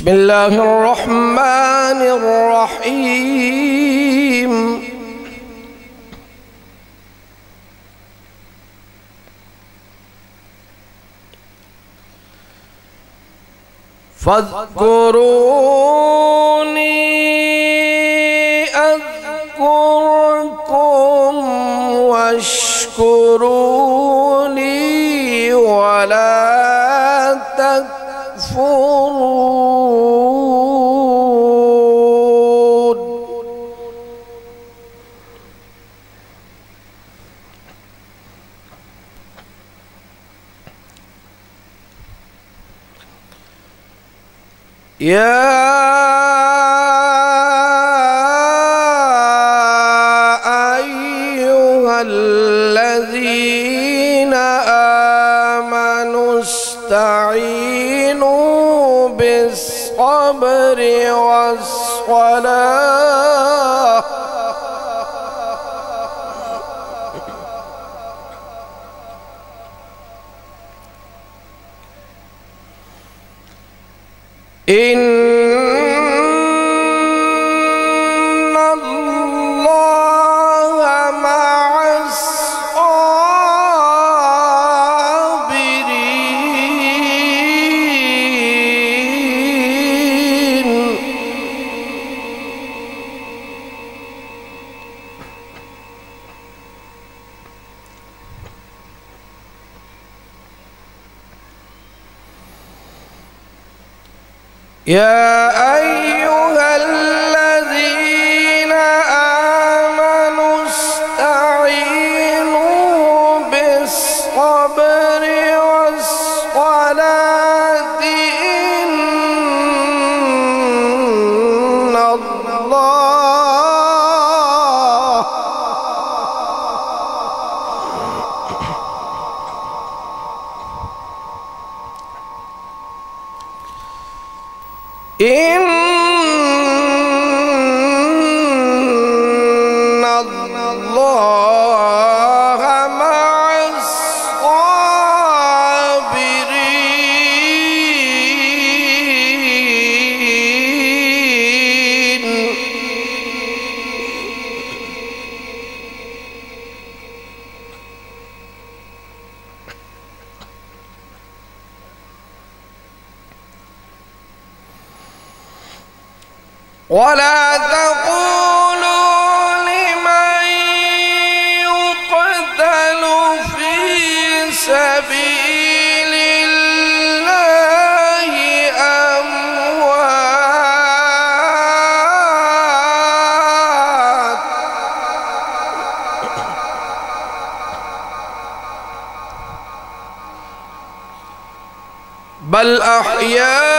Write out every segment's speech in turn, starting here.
بسم الله الرحمن الرحيم. فاذكروني أذكركم واشكروني ولا يا أيها الذين آمنوا استعينوا بالصبر والصلاة يا والأحياء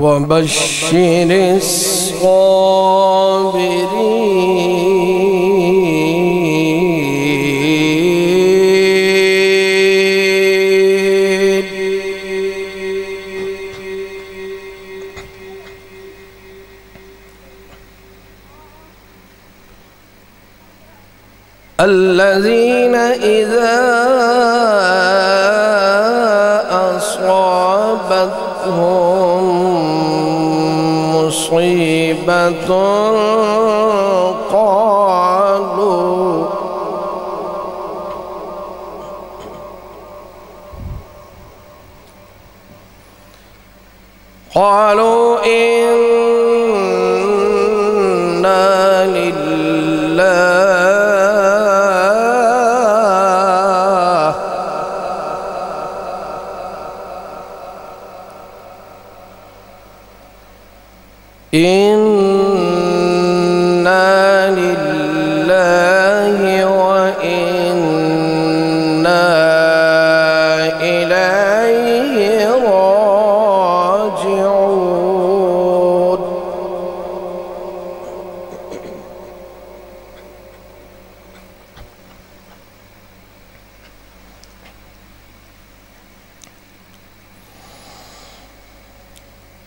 وبشر الصابرين. قالوا قالوا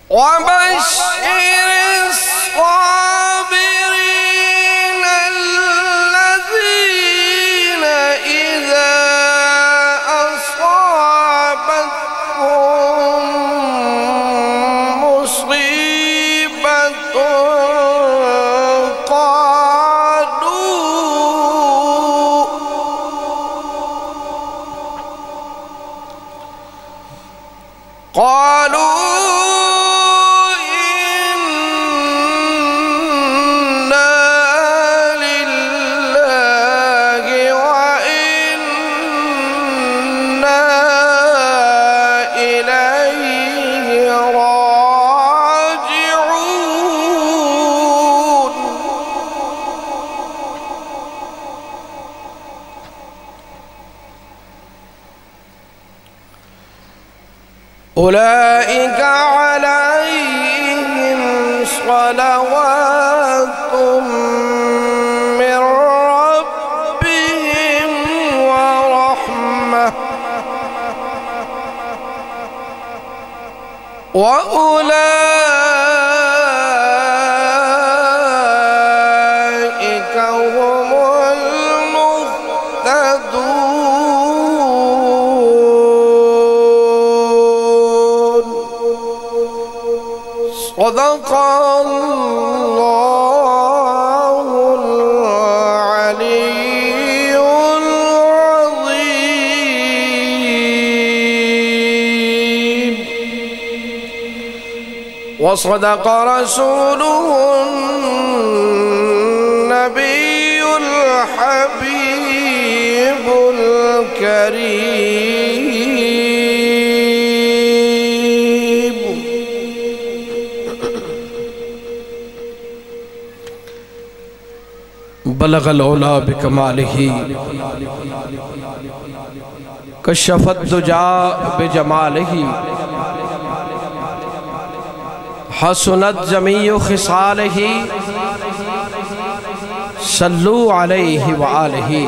我们是 أولئك عليهم صلوات من ربهم ورحمة. وأولئك صدق الله العلي العظيم. وصدق رسوله النبي الحبيب الكريم. بلغ العلا بکمالہ. کشفت دجا بجمالہ. حسنت جمیع خصالہ. صلو علیہ وآلہ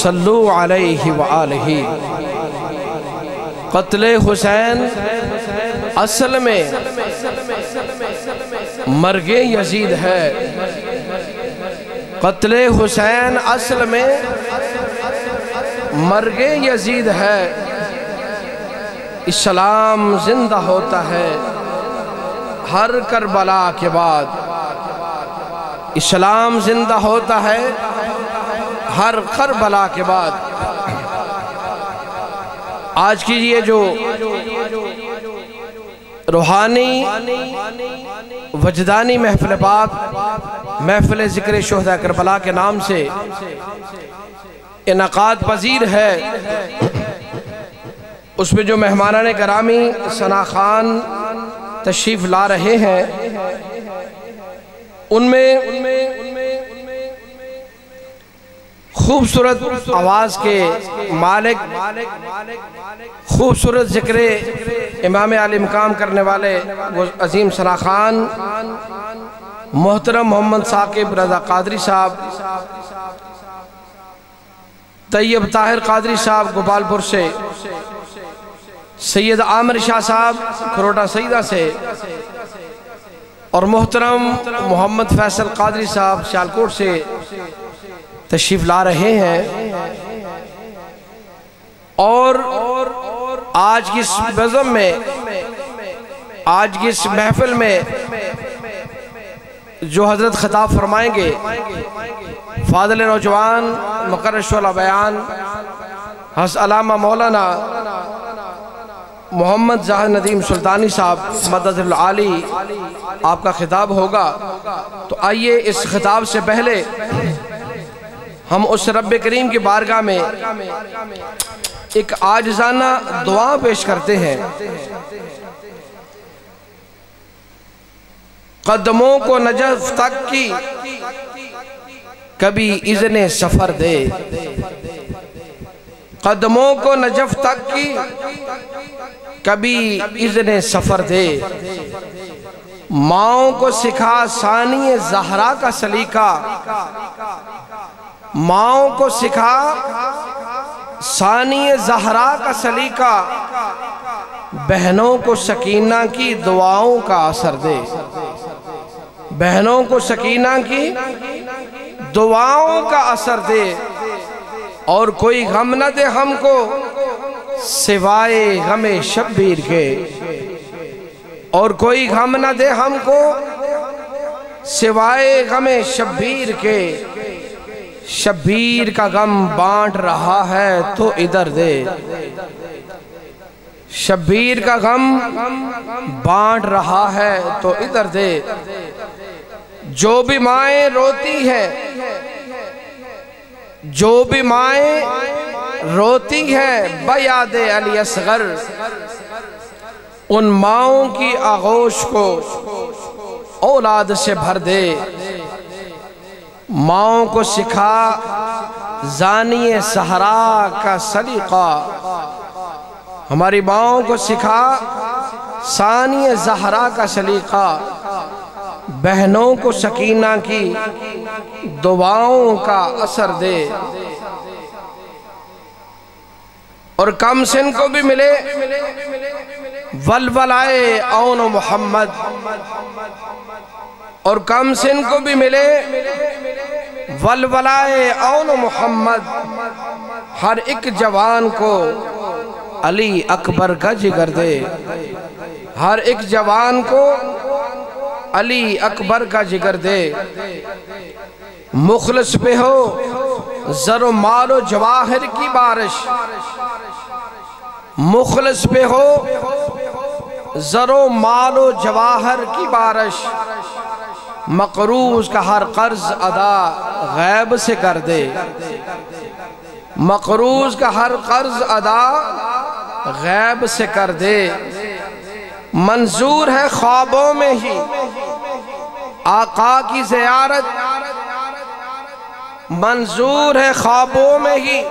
صلو علیہ وآلہ قتل حسین اصل میں مرگ یزید ہے. قتل حسین اصل میں مرگ یزید ہے۔ اسلام زندہ ہوتا ہے ہر کربلا کے بعد۔ اسلام زندہ ہوتا ہے ہر کربلا کے بعد۔ آج کی یہ جو روحانی وجدانی محفل پاک محفل ذکر شہدہ کربلا کے نام سے انعقاد پذیر ہے. اس میں جو مہمانان کرامی ثنا خان تشریف لا رہے ہیں، ان میں خوبصورت آواز کے مالک، خوبصورت ذکر امام علی مقام کرنے والے عظیم ثنا خان محترم محمد ثاقب رضا قادری صاحب، طیب طاہر قادری صاحب گوپالپور سے، سید عامر شاہ صاحب کھروٹا سیدہ سے، اور محترم محمد فیصل قادری صاحب سیالکوٹ سے تشریف لا رہے ہیں۔ اور آج کی اس بزم میں، آج کی اس محفل میں جو حضرت خطاب فرمائیں گے، فاضل نوجوان، مقرر شعلہ بیان حس علامہ مولانا محمد زاہد ندیم سلطانی صاحب، مدد العالی آپ کا خطاب ہوگا۔ تو آئیے اس خطاب سے پہلے ہم اس رب کریم کی بارگاہ میں ایک آجزانہ دعا پیش کرتے ہیں۔ قدموں کو نجف تک کی، کبھی اذن سفر دے۔ قدموں کو نجف تک کی، کبھی اذن سفر دے۔ ماؤں کو سکھا ثانی زہرا کا سلیقہ۔ ماؤں کو سکھا ثانی زہرا کا سلیقہ۔ بہنوں کو سکینہ کی دعاؤں کا اثر دے۔ بہنوں کو سکینہ کی، دعاؤں کا اثر دے اور کوئی غم نہ دے ہم کو سوائے غم شبیر کے۔ اور کوئی غم نہ دے ہم کو سوائے غم شبیر کے۔ شبیر کا غم بانٹ رہا ہے تو ادھر دے۔ شبیر کا غم بانٹ رہا ہے تو ادھر دے۔ جو بھی مائیں روتی ہے جو بھی مائیں روتی ہے بیاد علی اصغر، ان ماؤں کی آغوش کو اولاد سے بھر دے۔ ماؤں کو سکھا زانی سہرا کا سلیقہ۔ ہماری ماؤں کو سکھا ثانی زہرا کا سلیقہ۔ بہنوں کو سکینہ کی دعاؤں کا اثر دے۔ اور کم سن کو بھی ملے ولولائے اون محمد۔ اور کم سن کو بھی ملے ولولائے اون محمد۔ ہر ایک جوان کو علی اکبر کا جگر دے۔ ہر ایک جوان کو علی اکبر کا جگر دے۔ مخلص پہ ہو۔ ذر و مال و جواہر کی بارش۔ مخلص پہ ہو۔ ذر و مال و جواہر کی بارش۔ مقروض کا ہر قرض ادا غیب سے کر دے۔ مقروض کا ہر قرض ادا غیب سے کر دے۔ منظور ہے خوابوں میں ہی۔ آقا کی زیارت منظور ہے خوابوں میں ہی۔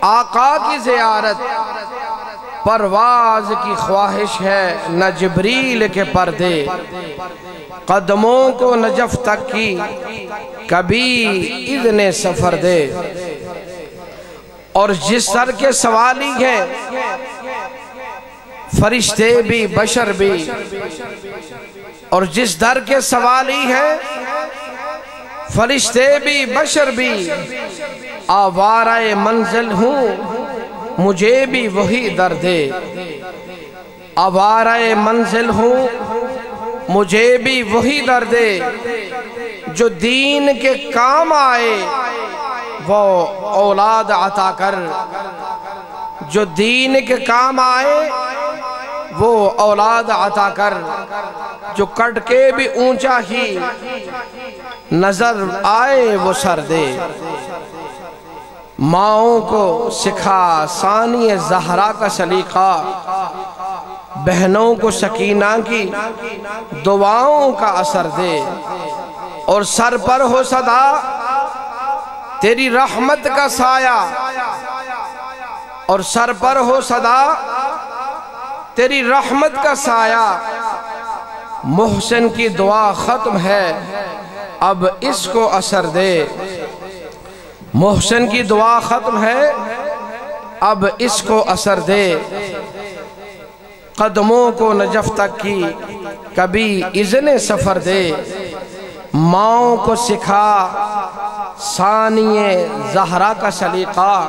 آقا کی زیارت پرواز کی خواہش ہے نہ جبریل کے پردے۔ قدموں کو نجف تک کی کبھی اذن سفر دے۔ اور جس سر کے سوالی ہیں فرشتے بھی، بشر بھی۔ اور جس در کے سوالی ہیں، فرشتے بھی، بشر بھی۔ آوارہ منزل ہوں، مجھے بھی وہی در دے۔ آوارہ منزل ہوں، مجھے بھی وہی در دے۔ جو دین کے کام آئے، وہ اولاد عطا کر۔ جو دین کے کام آئے وہ اولاد عطا کر جو کٹ کے بھی اونچا ہی نظر آئے وہ سر دے۔ ماؤں کو سکھا ثانی زہرا کا سلیقہ، بہنوں کو سکینہ کی دعاؤں کا اثر دے۔ اور سر پر ہو صدا، تیری رحمت کا سایہ۔ اور سر پر ہو صدا تیری رحمت کا سایہ، محسن کی دعا ختم ہے، اب اس کو اثر دے۔ محسن کی دعا ختم ہے، اب اس کو اثر دے۔ قدموں کو نجف تک کی، کبھی اذن سفر دے۔ ماؤں کو سکھا ثانی زہرا کا سلیقہ۔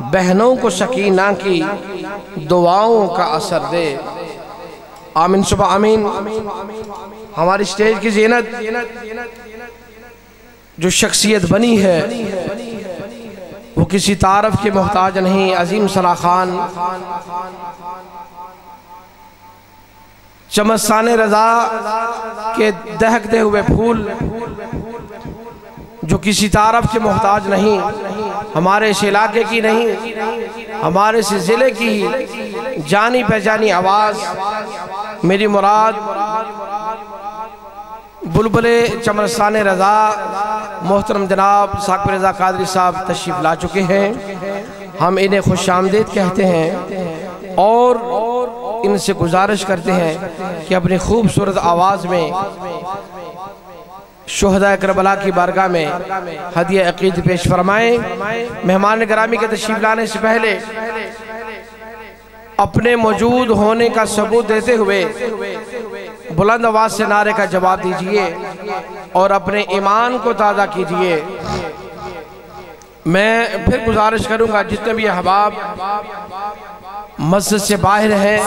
بہنوں کو سکینہ کی دعاؤں کا اثر دے۔ آمین، صبح آمین۔ ہماری سٹیج کی زینت، جو شخصیت بنی ہے، وہ کسی تعارف کے محتاج نہیں، عظیم صلاح خان۔ چمستان رضا کے دہکتے ہوئے پھول جو کسی تعارف کے محتاج نہیں، ہمارے اس علاقے کی نہیں، ہمارے اس ضلع کی جانی پہچانی آواز۔ میری مراد بلبل چمرستان رضا، محترم جناب ساکر رضا قادری صاحب تشریف لا چکے ہیں۔ ہم انہیں خوش آمدید کہتے ہیں اور ان سے گزارش کرتے ہیں کہ اپنی خوبصورت آواز میں شہدہ کربلا کی بارگاہ میں حدیع عقید پیش فرمائیں۔ مہمان گرامی کے تشریف لانے سے پہلے اپنے موجود ہونے کا ثبوت دیتے ہوئے بلند آواز سے نعرے کا جواب دیجیے اور اپنے ایمان کو تازہ کیجیے۔ میں پھر گزارش کروں گا جتنے بھی احباب مسجد سے باہر ہیں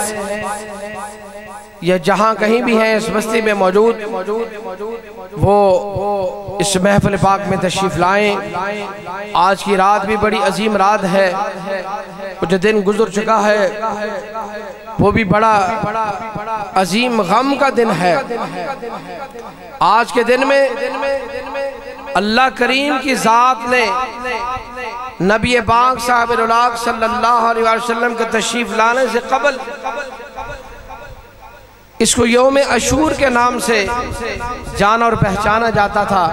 یا جہاں کہیں بھی ہیں اس بستی میں موجود وہ اس محفل پاک میں تشریف لائیں۔ آج کی رات بھی بڑی عظیم رات ہے۔ جو دن گزر چکا ہے، وہ بھی بڑا عظیم غم کا دن ہے۔ آج کے دن میں اللہ کریم کی ذات نے نبی پاک صاحب اللہ صلی اللہ علیہ وسلم کے تشریف لانے سے قبل اس کو یوم اشور کے نام سے جانا اور پہچانا جاتا تھا۔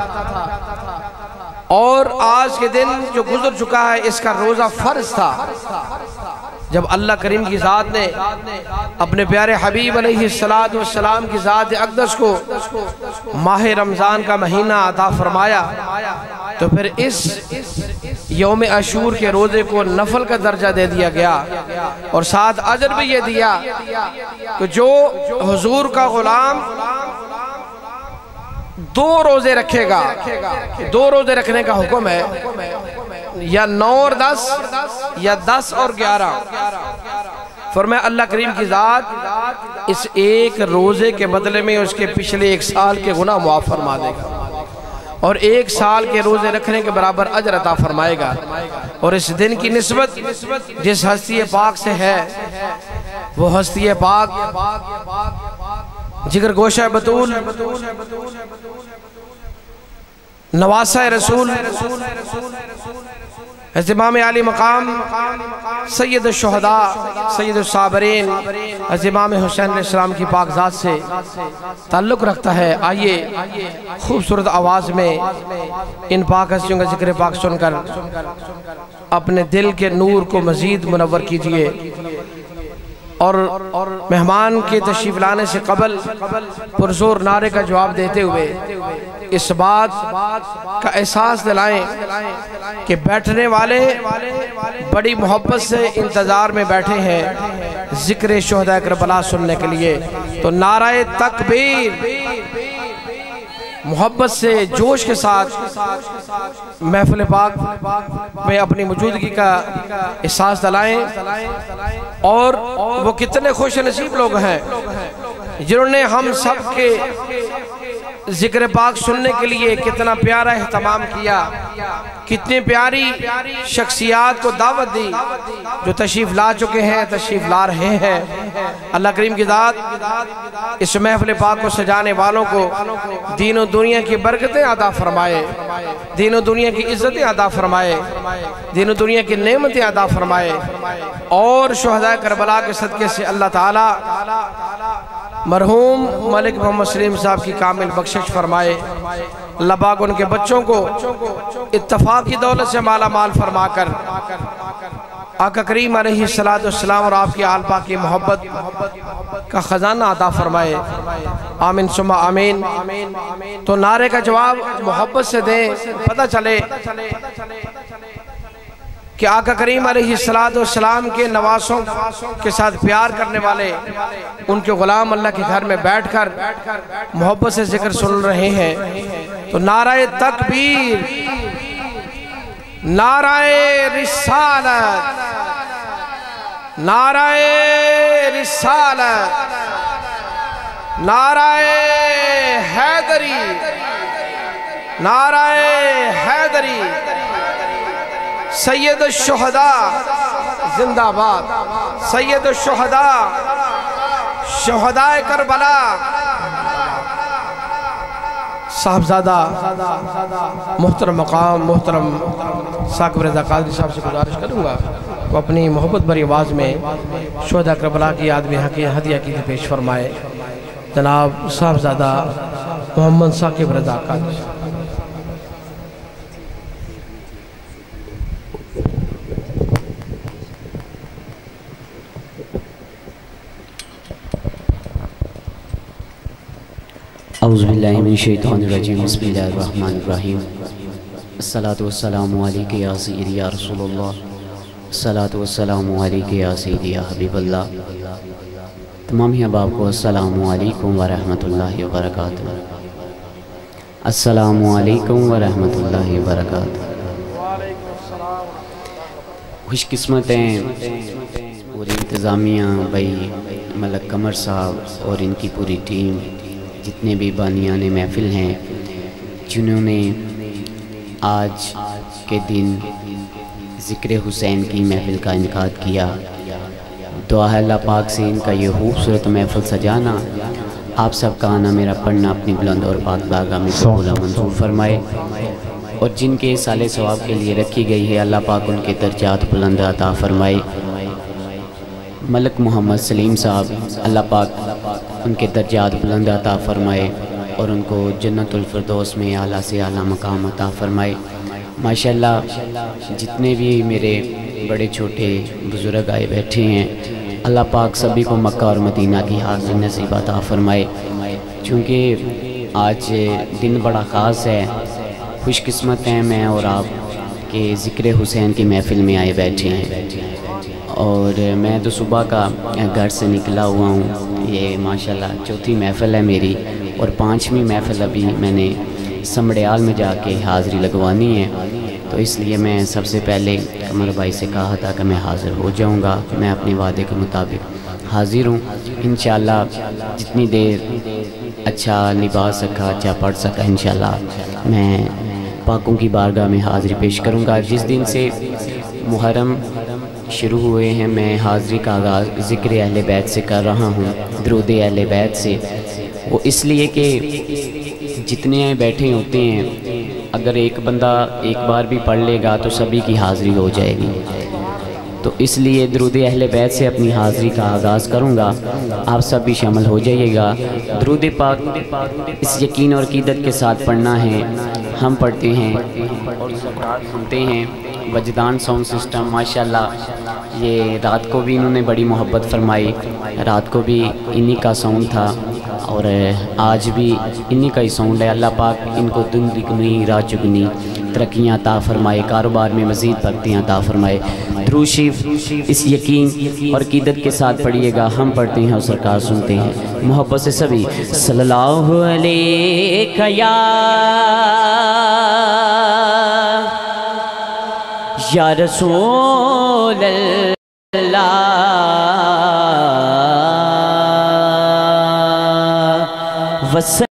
اور آج کے دن جو گزر چکا ہے، اس کا روزہ فرض تھا۔ جب اللہ کریم کی ذات نے اپنے پیارے حبیب علیہ السلام کی ذات اقدس کو ماہ رمضان کا مہینہ عطا فرمایا، تو پھر اس یوم اشور کے روزے کو نفل کا درجہ دے دیا گیا اور ساتھ عجر بھی یہ دیا کہ جو حضور کا غلام دو روزے رکھے گا، دو روزے رکھنے کا حکم ہے، یا نو اور دس، یا دس اور گیارہ۔ فرمایا، اللہ کریم کی ذات اس ایک روزے کے بدلے میں اس کے پچھلے ایک سال کے گناہ معاف فرما دے گا۔ اور ایک سال کے روزے رکھنے کے برابر عجر عطا فرمائے گا۔ اور اس دن کی نسبت جس ہستی پاک سے ہے، وہ ہستی پاک جگر گوشہ بطول، نواسہ رسول حضرت امام علی مقام، سید الشہداء، سید الصابرین حضرت امام حسین علیہ السلام کی پاک ذات سے تعلق رکھتا ہے۔ آئیے خوبصورت آواز میں ان پاک حسیوں کا ذکر پاک سن کر اپنے دل کے نور کو مزید منور کیجیے اور مہمان کے تشریف لانے سے قبل پرزور نعرے کا جواب دیتے ہوئے اس بات کا احساس دلائیں کہ بیٹھنے والے بڑی محبت سے انتظار میں بیٹھے ہیں ذکر شہدہ کربلا سننے کے لیے تو نعرہ تکبیر محبت سے، جوش کے ساتھ محفل پاک میں اپنی موجودگی کا احساس دلائیں اور وہ کتنے خوش نصیب لوگ ہیں جنہوں نے ہم سب کے ذکر پاک سننے کے لیے کتنا پیارا احتمام کیا، کتنی پیاری شخصیات کو دعوت دی، جو تشریف لا چکے ہیں، تشریف لا رہے ہیں۔ اللہ کریم کی ذات اس محفل پاک کو سجانے والوں کو دین و دنیا کی برکتیں عطا فرمائے، دین و دنیا کی عزتیں عطا فرمائے، دین و دنیا کی نعمتیں عطا فرمائے۔ اور شہدہ کربلا کے صدقے سے اللہ تعالی مرحوم ملک محمد سلیم صاحب کی کامل بخشش فرمائے۔ اللہ ان کے بچوں کو اتفاق کی دولت سے مالا مال فرما کر۔ آقا کریم علیہ السلام اور آپ کی آل پاک کی محبت کا خزانہ عطا فرمائے۔ آمین سمہ آمین۔ تو نعرے کا جواب محبت سے دیں، پتہ چلے۔ کہ آقا کریم علیہ السلام کے نواسوں کے ساتھ پیار کرنے والے، ان کے غلام اللہ کے گھر میں بیٹھ کر محبت سے ذکر سن رہے ہیں۔ تو نعرہ تکبیر، نعرہ رسالت نعرہ رسالت، نعرہ حیدری نعرہ حیدری۔ سید الشہداء، زندہ باد۔ سید الشہداء، شہداء کربلا۔ صاحبزادہ، محترم مقام، محترم ساکب رضا قادری صاحب سے گزارش کروں گا وہ اپنی محبت بری آواز میں شہدہ کربلا کی آدمی حقی حدیہ کی پیش فرمائے۔ جناب صاحبزادہ محمد ساکب رضا قادری صاحب۔ اعوذ باللہ من الشیطان الرجیم، بسم اللہ الرحمن الرحیم۔ الصلاة والسلام علیکہ یا سیدی یا رسول اللہ۔ الصلاة والسلام علیکہ یا سیدی یا حبیب اللہ۔ تمام ہی اباب کو السلام علیکم ورحمت اللہ وبرکاتہ۔ السلام علیکم ورحمت اللہ وبرکاتہ۔ خوش قسمت ہیں پوری انتظامیہ، بھائی ملک قمر صاحب اور ان کی پوری ٹیم۔ جتنے بھی بانیان محفل ہیں، جنہوں نے آج کے دن ذکر حسین کی محفل کا انعقاد کیا۔ دعا ہے اللہ پاک سے ان کا یہ خوبصورت محفل سجانا۔ آپ سب کا آنا میرا، پڑھنا اپنی بلند اور پاک باغہ میں قبولہ منظور فرمائے۔ اور جن کے سال ثواب کے لیے رکھی گئی ہے، اللہ پاک ان کے درجات بلند عطا فرمائے۔ ملک محمد سلیم صاحب، اللہ پاک ان کے درجات بلند عطا فرمائے اور ان کو جنت الفردوس میں اعلیٰ سے اعلیٰ مقام عطا فرمائے۔ ماشاءاللہ، جتنے بھی میرے بڑے چھوٹے بزرگ آئے بیٹھے ہیں، اللہ پاک سبھی کو مکہ اور مدینہ کی حاضر نصیب عطا فرمائے۔ چونکہ آج دن بڑا خاص ہے، خوش قسمت ہیں میں اور آپ کے ذکر حسین کی محفل میں آئے بیٹھے ہیں۔ اور میں تو صبح کا گھر سے نکلا ہوا ہوں۔ یہ ماشاءاللہ چوتھی محفل ہے میری اور پانچویں محفل ابھی میں نے سمڑیال میں جا کے حاضری لگوانی ہے۔ تو اس لیے میں سب سے پہلے قمر بھائی سے کہا تھا کہ میں حاضر ہو جاؤں گا۔ میں اپنے وعدے کے مطابق حاضر ہوں۔ انشاءاللہ جتنی دیر اچھا نبھا سکا اچھا پڑھ سکا انشاءاللہ میں پاکوں کی بارگاہ میں حاضری پیش کروں گا۔ جس دن سے محرم شروع ہوئے ہیں۔ میں حاضری کا آغاز ذکر اہل بیت سے کر رہا ہوں، درود اہل بیت سے۔ وہ اس لیے کہ جتنے بیٹھے ہوتے ہیں، اگر ایک بندہ ایک بار بھی پڑھ لے گا تو سبھی کی حاضری ہو جائے گی۔ تو اس لیے درود اہل بیت سے اپنی حاضری کا آغاز کروں گا۔ آپ سب بھی شامل ہو جائیے گا۔ درود پاک اس یقین اور قیدت کے ساتھ پڑھنا ہے۔ ہم پڑھتے ہیں اور سنتے ہیں۔ وجدان ساؤنڈ سسٹم ماشاءاللہ، یہ رات کو بھی انہوں نے بڑی محبت فرمائی۔ رات کو بھی انہی کا ساؤنڈ تھا۔ اور آج بھی انہی کا ہی ساؤنڈ ہے۔ اللہ پاک ان کو دن دگنی رات چگنی ترقیاں عطا فرمائے، کاروبار میں مزید پرتیاں عطا فرمائے۔ دروشیف اس یقین اور قیدت کے ساتھ پڑھیے گا۔ ہم پڑھتے ہیں اور سرکار سنتے ہیں۔ محبت سے سبھی، صلی اللہ علیہ یا یا رسول اللہ وسلم